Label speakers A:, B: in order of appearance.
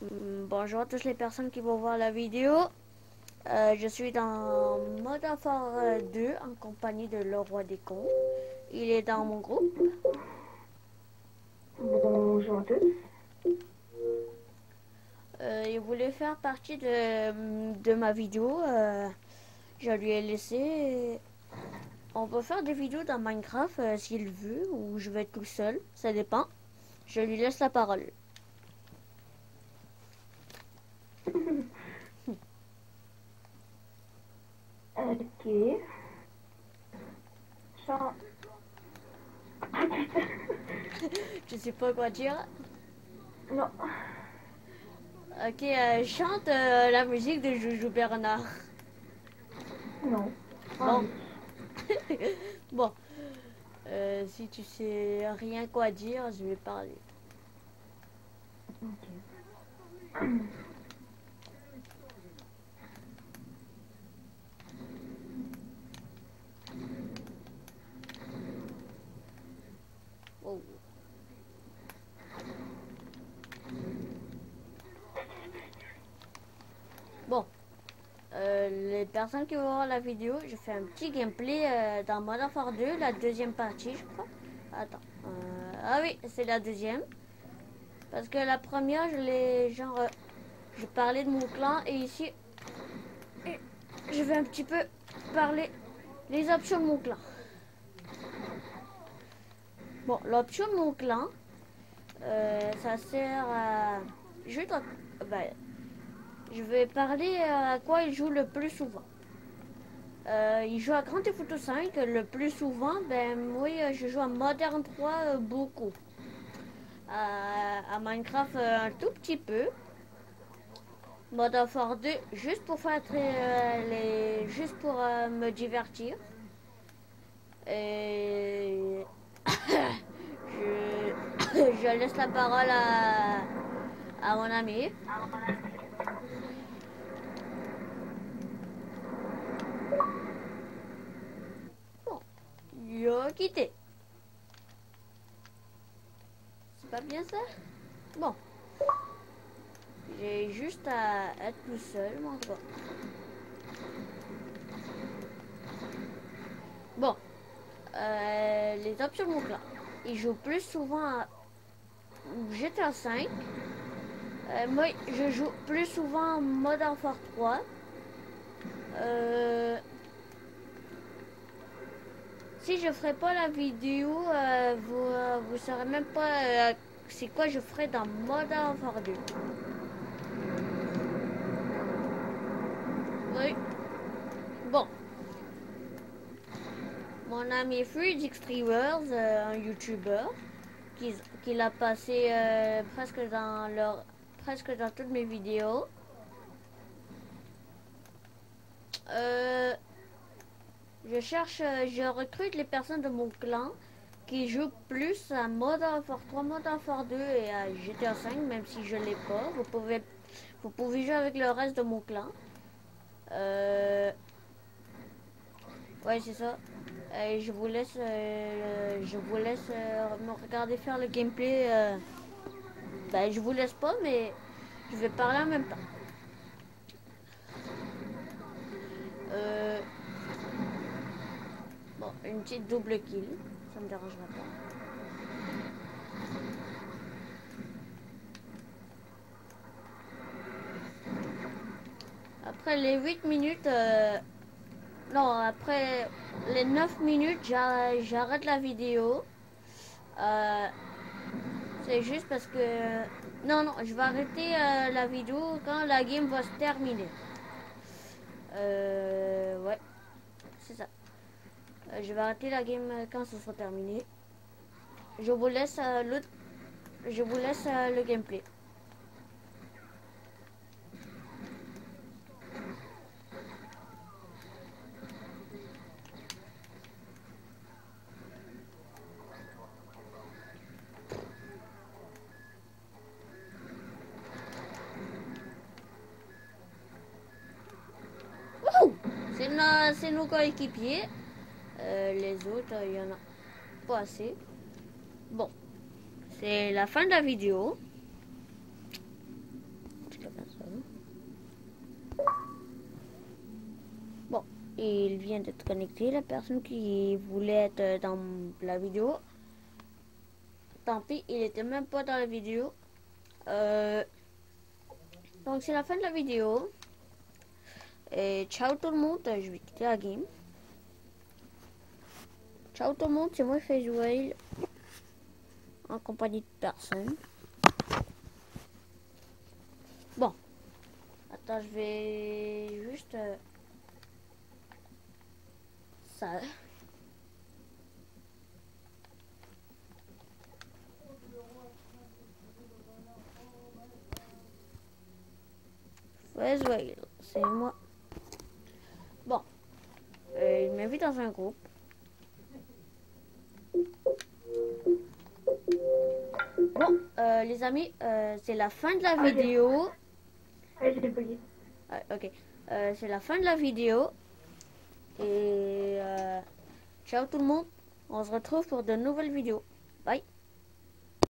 A: Mm, Bonjour à toutes les personnes qui vont voir la vidéo. Euh, je suis dans Modern Warfare 2 en compagnie de le roi des cons. Il est dans mon groupe.
B: Bonjour à tous.
A: Euh, il voulait faire partie de, de ma vidéo. euh, je lui ai laissé. On peut faire des vidéos dans Minecraft s'il veut ou je vais être tout seul. Ça dépend. Je lui laisse la parole.
B: Ok. Chan-
A: Je sais pas quoi dire.
B: Non.
A: Ok, euh, chante euh, la musique de Joujou Bernard.
B: Non.
A: Bon. bon. Euh, si tu sais rien quoi dire, je vais parler.
B: Ok.
A: Oh. Bon. Euh, les personnes qui voir la vidéo, je fais un petit gameplay euh, dans Modern Warfare 2, la deuxième partie, je crois. Attends. Euh, ah oui, c'est la deuxième. Parce que la première, je l'ai genre... euh, je parlais de mon clan et ici, je vais un petit peu parler les options de mon clan. Bon, l'option de mon clan, ça sert à... À- ben, je vais parler à quoi il joue le plus souvent. Euh, il joue à Grand Theft Auto 5 le plus souvent. Ben moi, euh, je joue à Modern 3 euh, beaucoup. À, Minecraft un tout petit peu. Modern Warfare 2 juste pour faire les, juste pour me divertir. Et je, laisse la parole à mon ami. Bon, quitté. C'est pas bien ça? Bon. J'ai juste à être tout seul, mon gars. Bon. Euh, les options de mon clan. Il joue plus souvent à GTA 5. Euh, moi, je joue plus souvent en Modern Warfare 3. Euh, si je ferais pas la vidéo, euh, vous euh, saurez même pas euh, c'est quoi je ferais dans Modern Warfare 2. Oui. Bon. Mon ami Freedix Streamers, euh, un YouTuber, qui, l'a passé presque dans leur presque dans toutes mes vidéos. Euh, je cherche, euh, je recrute les personnes de mon clan qui jouent plus à Modern Warfare 3, Modern Warfare 2 et à GTA 5, même si je l'ai pas. Vous pouvez, vous pouvez jouer avec le reste de mon clan. Euh, ouais, c'est ça. Et je vous laisse, euh, je vous laisse me regarder faire le gameplay. ben, je vous laisse pas, mais je vais parler en même temps. Une petite double kill, ça me dérangera pas. Après les 8 minutes, euh, non, après les 9 minutes, j'a- j'arrête la vidéo. Euh, c'est juste parce que... Non, non, je vais arrêter euh, la vidéo quand la game va se terminer. Ouais, c'est ça. Euh, je vais arrêter la game euh, quand ce sera terminé. Je vous laisse euh, le... Je vous laisse le gameplay. C'est nos coéquipiers. Euh, les autres, il y en a pas assez. Bon, c'est la fin de la vidéo. Bon, il vient d'être connecté, la personne qui voulait être euh, dans la vidéo. Tant pis, il était même pas dans la vidéo. Euh, donc c'est la fin de la vidéo. Et ciao tout le monde, je vais quitter la game. Ciao tout le monde, c'est moi jouer en compagnie de personne. Bon. Attends, je vais juste... Euh, ça. Ouais, c'est moi. Bon. Euh, il m'invite dans un groupe. Bon, euh, les amis, euh, c'est la fin de la vidéo.
B: Ah.
A: Ah, ok, Euh, c'est la fin de la vidéo. Et ciao tout le monde. On se retrouve pour de nouvelles vidéos. Bye.